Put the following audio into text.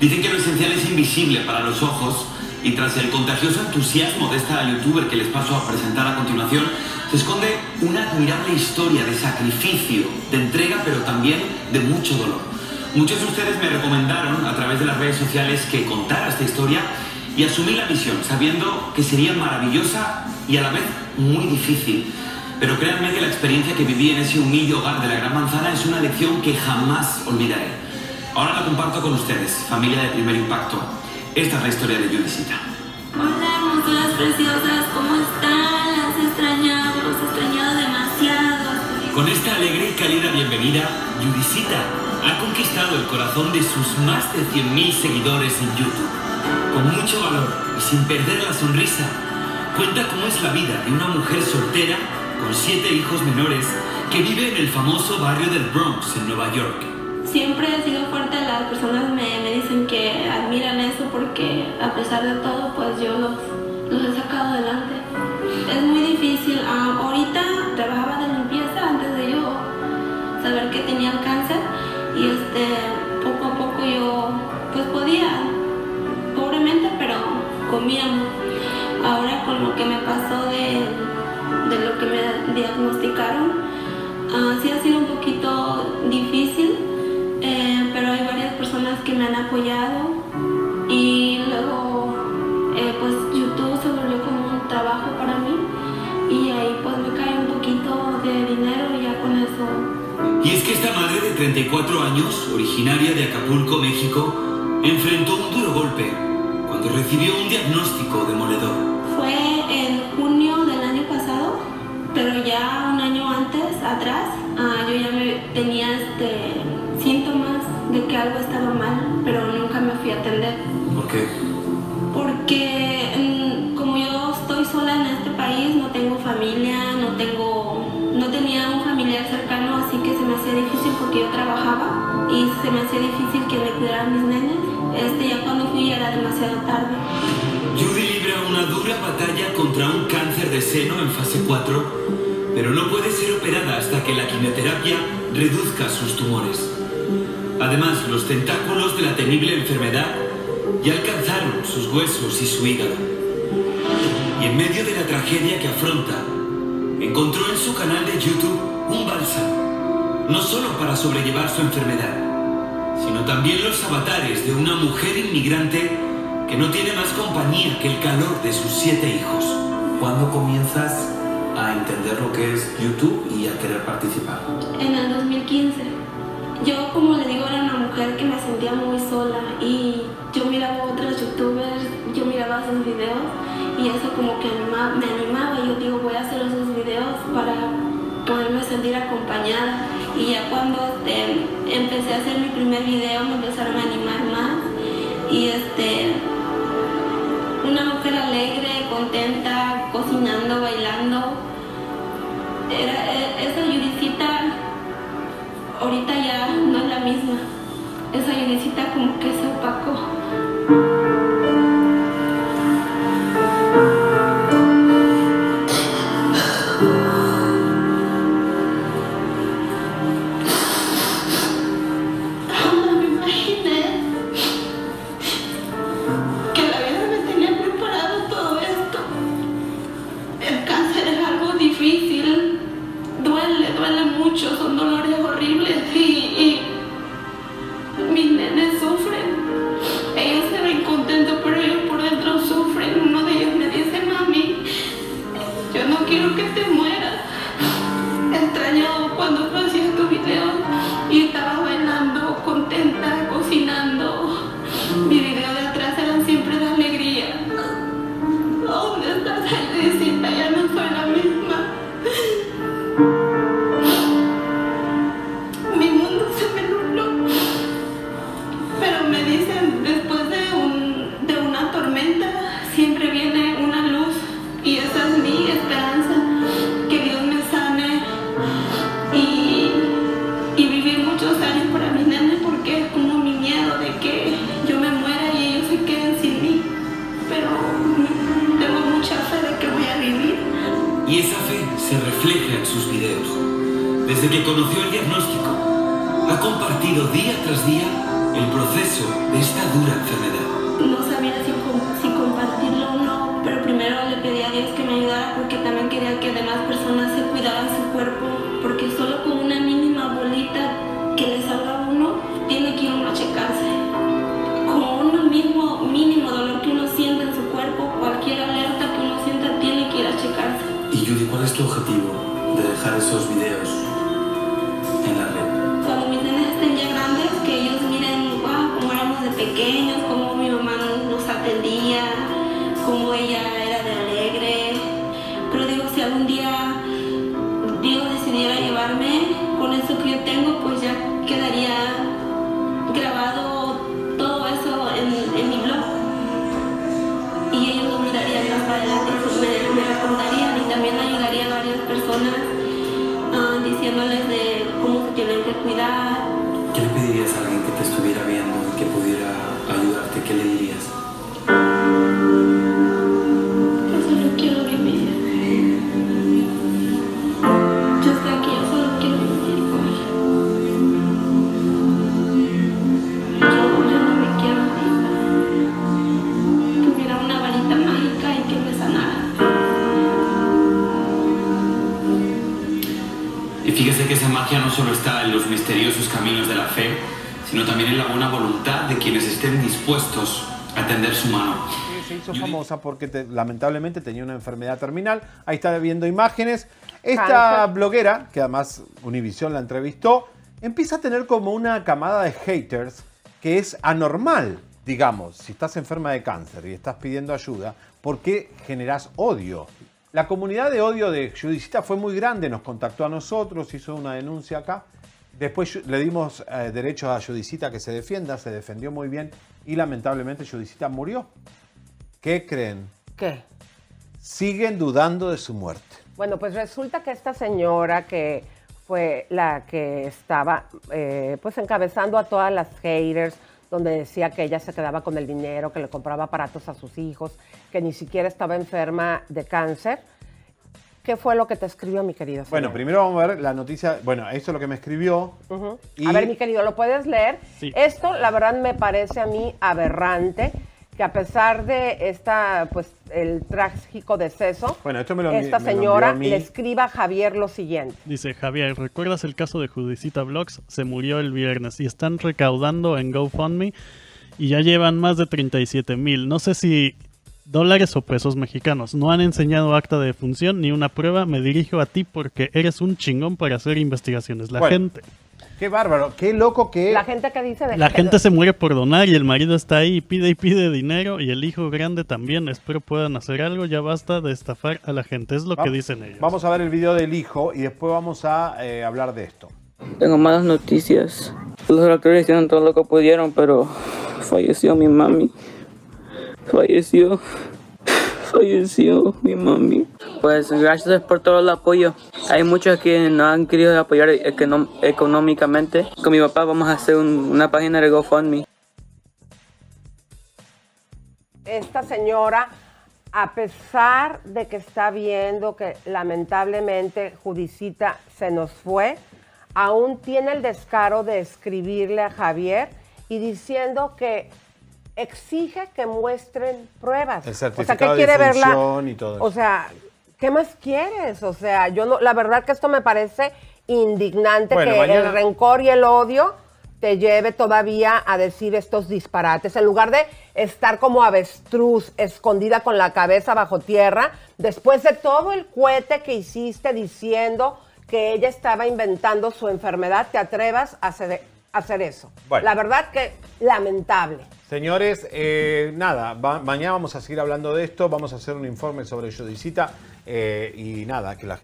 Dicen que lo esencial es invisible para los ojos y tras el contagioso entusiasmo de esta youtuber que les paso a presentar a continuación, se esconde una admirable historia de sacrificio, de entrega, pero también de mucho dolor. Muchos de ustedes me recomendaron a través de las redes sociales que contara esta historia y asumí la misión, sabiendo que sería maravillosa y a la vez muy difícil. Pero créanme que la experiencia que viví en ese humilde hogar de la Gran Manzana es una lección que jamás olvidaré. Ahora la comparto con ustedes, familia de primer impacto. Esta es la historia de Judicita. Hola, hermosuras preciosas, ¿cómo están? Las he extrañado, los he extrañado demasiado. Con esta alegre y cálida bienvenida, Judicita ha conquistado el corazón de sus más de 100.000 seguidores en YouTube. Con mucho valor y sin perder la sonrisa, cuenta cómo es la vida de una mujer soltera con siete hijos menores que vive en el famoso barrio del Bronx, en Nueva York siempre he sido fuerte, las personas me, me, dicen que admiran eso porque a pesar de todo, pues yo los, los he sacado adelante. Es muy difícil. Uh, ahorita trabajaba que me han apoyado y luego eh, pues YouTube se volvió como un trabajo para mí y ahí pues me cae un poquito de dinero y ya con eso. Y es que esta madre de 34 años, originaria de Acapulco, México, enfrentó un duro golpe cuando recibió un diagnóstico demoledor. Fue en junio del año pasado, pero ya un año antes, atrás, uh, yo ya me tenía este síntomas de que algo estaba mal, pero nunca me fui a atender. ¿Por qué? Porque como yo estoy sola en este país, no tengo familia, no tengo, no tenía un familiar cercano, así que se me hacía difícil porque yo trabajaba y se me hacía difícil que me cuidaran mis nenes. Este, ya cuando fui era demasiado tarde. Judy libra una dura batalla contra un cáncer de seno en fase 4, pero no puede ser operada hasta que la quimioterapia reduzca sus tumores. Además, los tentáculos de la temible enfermedad ya alcanzaron sus huesos y su hígado. Y en medio de la tragedia que afronta, encontró en su canal de YouTube un bálsamo, no solo para sobrellevar su enfermedad, sino también los avatares de una mujer inmigrante que no tiene más compañía que el calor de sus siete hijos. ¿Cuándo comienzas a entender lo que es YouTube y a querer participar? En el 2015 yo como le digo era una mujer que me sentía muy sola y yo miraba otros youtubers, yo miraba sus videos y eso como que me animaba. Y yo digo voy a hacer esos videos para poderme sentir acompañada. Y ya cuando este, empecé a hacer mi primer video me empezaron a animar más. Y este una mujer alegre, contenta, cocinando, bailando. Era, e, esa Yuricita ahorita ya no es la misma. Esa Yudicita como que se 気を受けても Desde que conoció el diagnóstico, ha compartido día tras día el proceso de esta dura enfermedad. No sabía si, si compartirlo o no, pero primero le pedí a Dios que me ayudara porque también quería que demás personas se cuidaran su cuerpo, porque solo con una mínima bolita que le salga a uno, tiene que ir uno a checarse. Con un mismo mínimo dolor que uno siente en su cuerpo, cualquier alerta que uno sienta, tiene que ir a checarse. Y Judy, ¿cuál es tu objetivo dejar esos videos en la red? Cuando mis nenes estén ya grandes, que ellos miren, wow, cómo éramos de pequeños, cómo mi mamá nos atendía, cómo ella era de alegre. Pero digo, si algún día Dios decidiera llevarme con eso que yo tengo, pues ya quedaría grabado todo eso en, mi blog. Y ellos lo mirarían más adelante, me, me recordarían y también ayudaría a varias personas diciéndoles de cómo se tienen que cuidar. ¿Qué le pedirías a alguien que te estuviera viendo y que pudiera ayudarte? ¿Qué le dirías? Solo está en los misteriosos caminos de la fe, sino también en la buena voluntad de quienes estén dispuestos a tender su mano. se hizo famosa porque te- lamentablemente tenía una enfermedad terminal. Ahí está viendo imágenes. Esta Cáncer. bloguera, que además Univision la entrevistó, empieza a tener como una camada de haters que es anormal, digamos, si estás enferma de cáncer y estás pidiendo ayuda, ¿por qué generás odio? La comunidad de odio de Judicita fue muy grande, nos contactó a nosotros, hizo una denuncia acá. Después le dimos eh, derecho a Judicita que se defienda, se defendió muy bien y lamentablemente Judicita murió. ¿Qué creen? ¿Qué? Siguen dudando de su muerte. Bueno, pues resulta que esta señora que fue la que estaba eh, pues encabezando a todas las haters, donde decía que ella se quedaba con el dinero, que le compraba aparatos a sus hijos, que ni siquiera estaba enferma de cáncer. ¿Qué fue lo que te escribió mi querido? Bueno, primero vamos a ver la noticia. Bueno, esto es lo que me escribió. Y- A ver, mi querido, ¿lo puedes leer? Sí. Esto, la verdad, me parece a mí aberrante que a pesar de esta, pues, el trágico deceso, Bueno, esto me lo envi- esta me señora le escriba a Javier lo siguiente. Dice Javier, ¿recuerdas el caso de Judicita Blogs? Se murió el viernes y están recaudando en GoFundMe y ya llevan más de 37 mil. No sé si dólares o pesos mexicanos. No han enseñado acta de defunción ni una prueba. Me dirijo a ti porque eres un chingón para hacer investigaciones. La Bueno, gente, Qué bárbaro, qué loco que. La gente que dice... de la gente se muere por donar y el marido está ahí y pide y pide dinero y el hijo grande también. Espero puedan hacer algo. Ya basta de estafar a la gente. Es lo Va- que dicen ellos. Vamos a ver el video del hijo y después vamos a eh, hablar de esto. Tengo malas noticias. Los doctores hicieron todo lo que pudieron, pero falleció mi mami. Falleció. Falleció mi mami. Pues gracias por todo el apoyo. Hay muchos que no han querido apoyar económicamente. Con mi papá vamos a hacer un- una página de GoFundMe. esta señora, a pesar de que está viendo que lamentablemente Judicita se nos fue, aún tiene el descaro de escribirle a Javier y diciendo que exige que muestren pruebas. El o sea, de quiere verla. defunción y todo eso. O sea, ¿qué más quieres? O sea, yo no, la verdad que esto me parece indignante Bueno, que mañana- el rencor y el odio te lleve todavía a decir estos disparates. En lugar de estar como avestruz, escondida con la cabeza bajo tierra, después de todo el cohete que hiciste diciendo que ella estaba inventando su enfermedad, te atrevas a hacer eso. Bueno. La verdad que lamentable. Señores, eh, nada, va- mañana vamos a seguir hablando de esto, vamos a hacer un informe sobre Judicita eh, y nada, que la